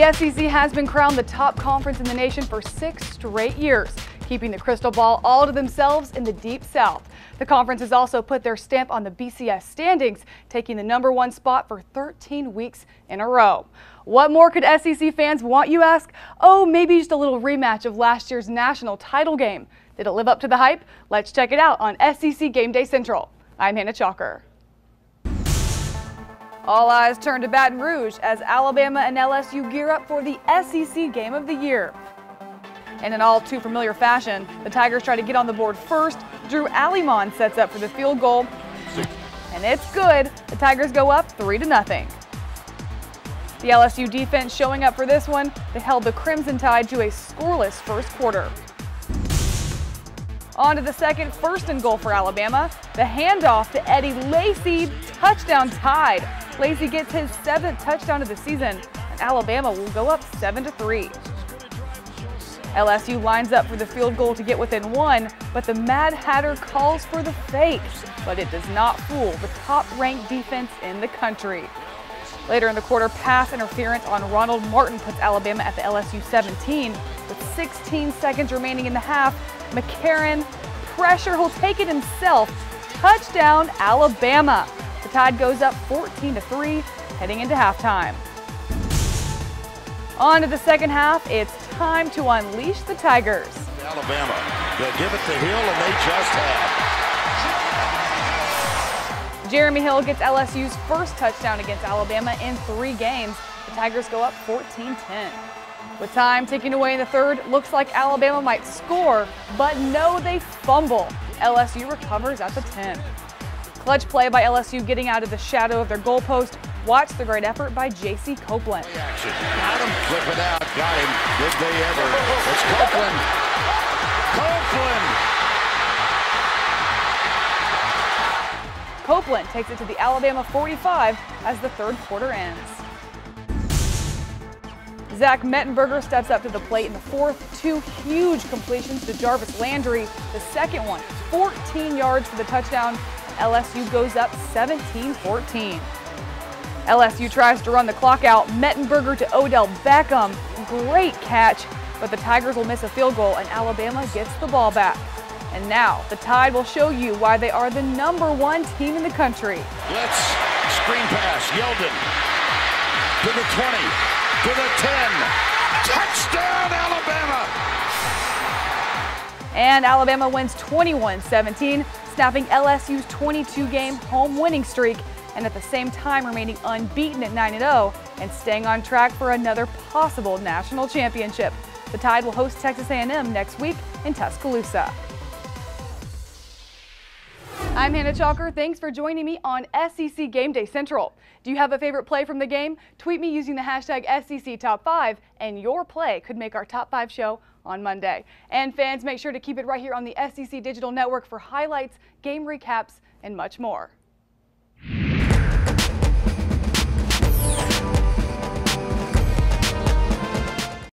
The SEC has been crowned the top conference in the nation for six straight years, keeping the crystal ball all to themselves in the Deep South. The conference has also put their stamp on the BCS standings, taking the number one spot for 13 weeks in a row. What more could SEC fans want, you ask? Oh, maybe just a little rematch of last year's national title game. Did it live up to the hype? Let's check it out on SEC Game Day Central. I'm Hannah Chalker. All eyes turn to Baton Rouge as Alabama and LSU gear up for the SEC Game of the Year. In an all too familiar fashion, the Tigers try to get on the board first. Drew Alleman sets up for the field goal, and it's good. The Tigers go up 3 to nothing. The LSU defense showing up for this one. They held the Crimson Tide to a scoreless first quarter. On to the second, first and goal for Alabama. The handoff to Eddie Lacy, touchdown Tide. Lacy gets his seventh touchdown of the season, and Alabama will go up 7 to 3. LSU lines up for the field goal to get within one, but the Mad Hatter calls for the fake. But it does not fool the top-ranked defense in the country. Later in the quarter, pass interference on Ronald Martin puts Alabama at the LSU 17. With 16 seconds remaining in the half, McCarron, pressure, he'll take it himself. Touchdown, Alabama. Tide goes up 14 to 3 heading into halftime. On to the second half, it's time to unleash the Tigers. Alabama, they'll give it to Hill and they just have. Jeremy Hill gets LSU's first touchdown against Alabama in three games. The Tigers go up 14-10. With time ticking away in the third, looks like Alabama might score, but no, they fumble. LSU recovers at the 10. Clutch play by LSU getting out of the shadow of their goalpost. Watch the great effort by J.C. Copeland. Action. Got him, flip it out, got him. Ever. It's Copeland. Copeland. Copeland takes it to the Alabama 45 as the third quarter ends. Zach Mettenberger steps up to the plate in the fourth. Two huge completions to Jarvis Landry. The second one, 14 yards for the touchdown. LSU goes up 17-14. LSU tries to run the clock out. Mettenberger to Odell Beckham. Great catch, but the Tigers will miss a field goal and Alabama gets the ball back. And now the Tide will show you why they are the number one team in the country. Let's screen pass. Yeldon to the 20, to the 10. Touchdown, Alabama! And Alabama wins 21-17, snapping LSU's 22-game home winning streak and at the same time remaining unbeaten at 9-0 and staying on track for another possible national championship. The Tide will host Texas A&M next week in Tuscaloosa. I'm Hannah Chalker. Thanks for joining me on SEC Game Day Central. Do you have a favorite play from the game? Tweet me using the hashtag SEC Top 5 and your play could make our Top 5 show on Monday. And fans, make sure to keep it right here on the SEC Digital Network for highlights, game recaps, and much more.